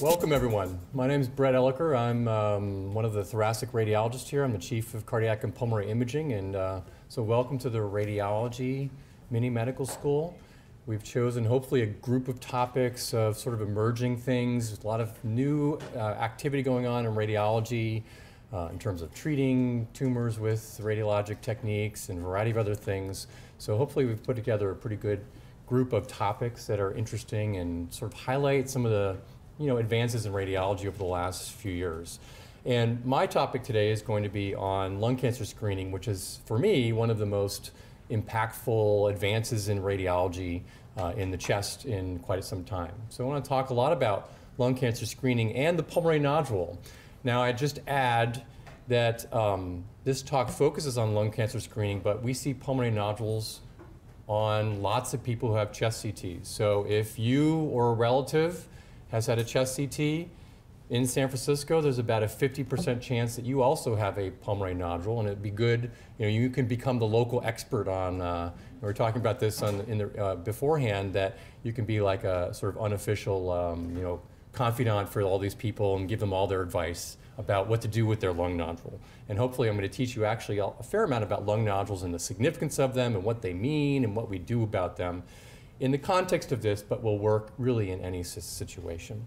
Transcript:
Welcome, everyone. My name is Brett Elicker. I'm um, one of the thoracic radiologists here. I'm the chief of cardiac and pulmonary imaging, and uh, so welcome to the radiology mini medical school. We've chosen hopefully a group of topics of sort of emerging things, There's a lot of new uh, activity going on in radiology uh, in terms of treating tumors with radiologic techniques and a variety of other things. So hopefully we've put together a pretty good group of topics that are interesting and sort of highlight some of the you know, advances in radiology over the last few years. And my topic today is going to be on lung cancer screening, which is, for me, one of the most impactful advances in radiology uh, in the chest in quite some time. So I want to talk a lot about lung cancer screening and the pulmonary nodule. Now, I just add that um, this talk focuses on lung cancer screening, but we see pulmonary nodules on lots of people who have chest CTs. So if you or a relative has had a chest CT in San Francisco, there's about a 50% chance that you also have a pulmonary nodule, and it'd be good, you know, you can become the local expert on, uh, we were talking about this on, in the, uh, beforehand, that you can be like a sort of unofficial, um, you know, confidant for all these people and give them all their advice about what to do with their lung nodule. And hopefully I'm going to teach you actually a fair amount about lung nodules and the significance of them and what they mean and what we do about them in the context of this, but will work really in any situation.